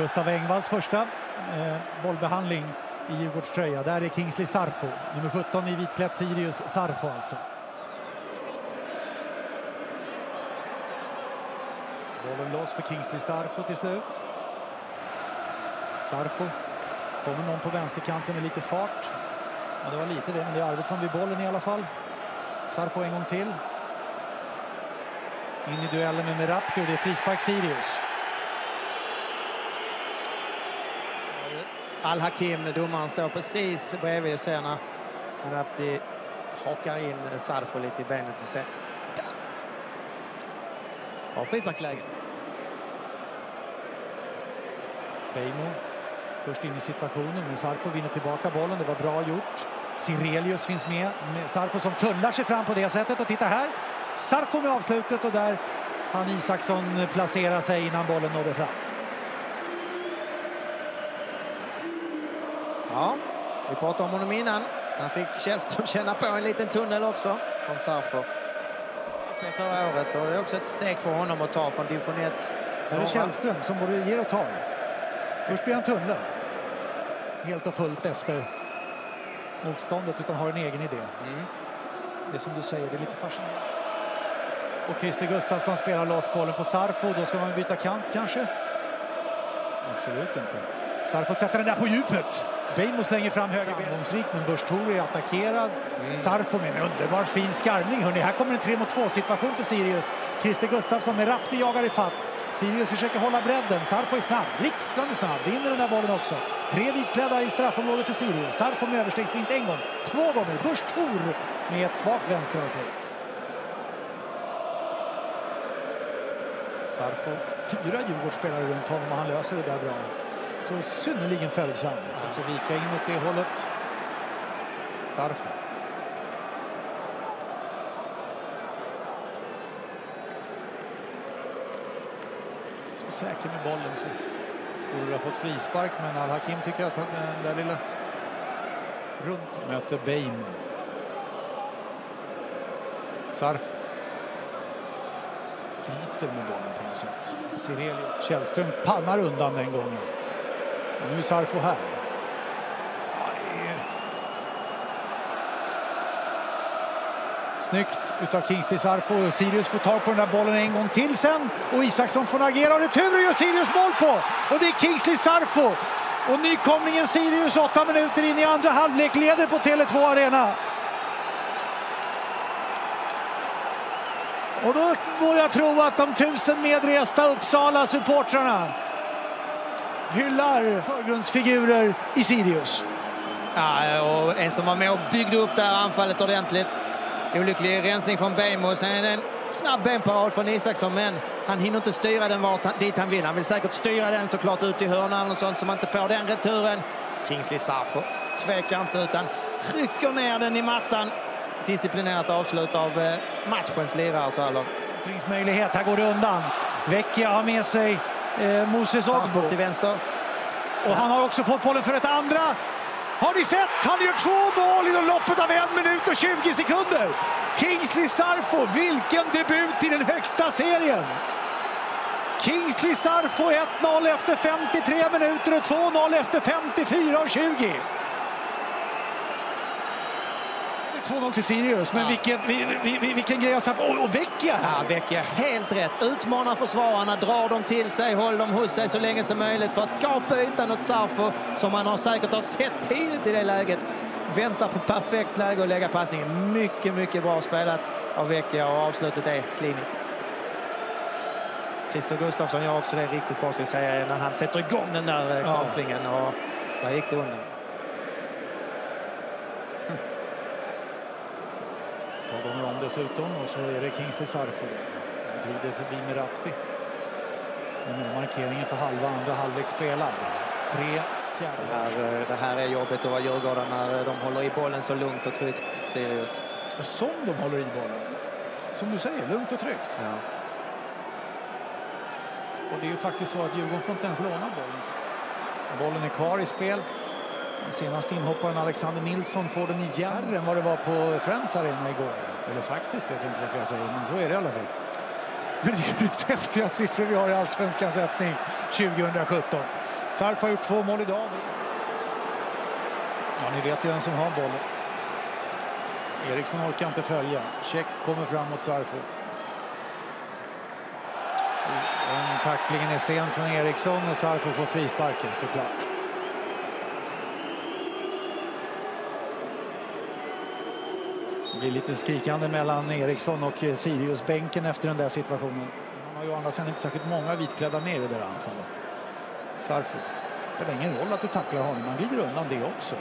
Gustav Engvalls första eh, bollbehandling i Djurgårds tröja. Där är Kingsley Sarfo, nummer 17 i vitklätt Sirius Sarfo alltså. Bollen loss för Kingsley Sarfo till slut. Sarfo. Kommer någon på vänsterkanten med lite fart. Ja, det var lite det, men det är Arvidsson vid bollen i alla fall. Sarfo en gång till. In i duellen med Merapti och det är frispark Sirius. Al-Hakim, domaren, står precis bredvid och ser när Merapti hakar in Sarfo lite i benet. Och ser. Bra frisparksläge. Beijmo först in i situationen, men Sarfo vinner tillbaka bollen. Det var bra gjort. Sirelius finns med. Sarfo som tullar sig fram på det sättet. Och titta här, Sarfo med avslutet och där han Isaksson placera sig innan bollen nådde fram. Ja, vi pratade om honom innan. Han fick Källström känna på en liten tunnel också från Sarfo. Förra året och det är också ett steg för honom att ta från division 1. Här är Källström som både ger och tar. Först blir han tunnlad. Helt och fullt efter motståndet utan har en egen idé. Mm. Det som du säger, det är lite fascinerande. Och Christer Gustafsson spelar loss bollen på Sarfo. Då ska man byta kant kanske? Absolut inte. Sarfo sätter den där på djupet. Beijmo slänger fram höger Framgångsrikt, men Börs är attackerad. Mm. Sarfo med en underbart fin skarvning. Hörrni, här kommer en 3 mot 2 situation för Sirius. Christer Gustafsson med Rapti jagar i fatt. Sirius försöker hålla bredden. Sarfo är snabb, blixtrande snabb, vinner den där bollen också. Tre vitklädda i straffområdet för Sirius. Sarfo med överstegsfint en gång, två gånger. Börs med ett svagt vänsteravslut. Sarfo, fyra Djurgårdsspelare runt honom och han löser det där bra. Så synnerligen följsam. Också vika in åt det hållet. Sarfo. Så säker med bollen så borde ha fått frispark men Al-Hakim tycker att den där lilla runt möter Beim. Sarfo flyter med bollen på något sätt. Sirelius. Källström pannar undan den gången. Och nu är Sarfo här. Snyggt utav Kingsley Sarfo. Sirius får tag på den där bollen en gång till sen. Och Isaksson får agera och retur gör Sirius mål på. Och det är Kingsley Sarfo. Och nykomlingen Sirius åtta minuter in i andra halvlek leder på Tele2 Arena. Och då får jag tro att de tusen medresta Uppsala-supportrarna hyllar förgrundsfigurer i Sirius. Ja, och en som var med och byggde upp det här anfallet ordentligt. Olycklig rensning från Bejmo. Sen är det en snabb benparad från Isaksson, men han hinner inte styra den vart, dit han vill. Han vill säkert styra den såklart ut i hörnan och sånt så man inte får den returen. Kingsley Saffo tvekar inte utan trycker ner den i mattan disciplinerat avslut av eh, matchens lirare så här möjlighet. Här går det undan. Vecchia har med sig eh, Moses Ogbo. till vänster. Och han har också fått bollen för ett andra. Har ni sett? Han gör två mål inom loppet av en minut och 20 sekunder. Kingsley Sarfo, vilken debut i den högsta serien! Kingsley Sarfo 1-0 efter 53 minuter och 2-0 efter 54 och 20. 2-0 till Sirius, men ja. vilken, vilken, vilken grej alltså. Och, och Vecchia! Ja, Vecchia, helt rätt. Utmanar försvararna, drar dem till sig, håller dem hos sig så länge som möjligt för att skapa ytan åt Sarfo som man har säkert har sett tidigt i det läget. Väntar på perfekt läge att lägga passningen. Mycket, mycket bra spelat av Vecchia och avslutet är kliniskt. Christer Gustafsson gör också det riktigt bra ska säga när han sätter igång den där eh, kontringen ja. och där gick det undan. dessutom och så är det Kingsley Sarfo. Glider förbi Merapti. Nu markeringen för halva andra halvlek spelad. Tre fjärde. Det här, det här är jobbigt att vara Djurgården när de håller i bollen så lugnt och tryggt, Sirius. Som de håller i bollen. Som du säger, lugnt och tryggt. Ja. Och det är ju faktiskt så att Djurgården får inte ens låna bollen. Bollen är kvar i spel. Senaste inhopparen Alexander Nilsson får den igen färre än vad det var på Friends Arena igår. Eller faktiskt vet jag inte varför jag säger, men så är det i alla fall. Det är ju häftiga siffror vi har i allsvenskans öppning 2017. Sarf har gjort två mål idag. Ja, ni vet ju vem som har bollen. Eriksson orkar inte följa. Check kommer fram mot Sarfo. Den tacklingen är sen från Eriksson och Sarfo får frisparken såklart. Det blir lite skrikande mellan Eriksson och eh, Sirius-bänken efter den där situationen. Han har ju å andra sidan inte särskilt många vitklädda med i det där anfallet. Sarfo. Det spelar ingen roll att du tacklar honom, han glider undan det också.